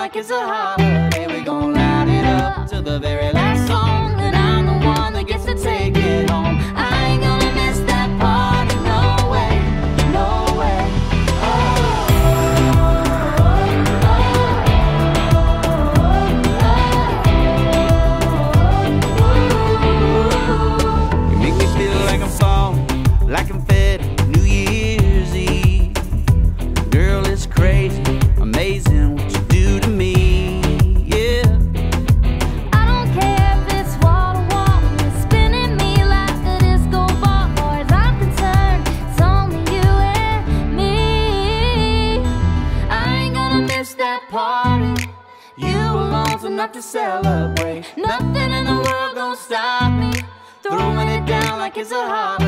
like it's a hobby. dance enough to celebrate. Nothing in the world gonna stop me. Throwing it down like it's a holiday.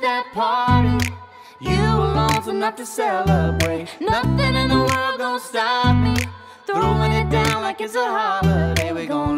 that party. You alone's enough to celebrate. Nothing in the world gonna stop me. Throwing it down like it's a holiday. We gon'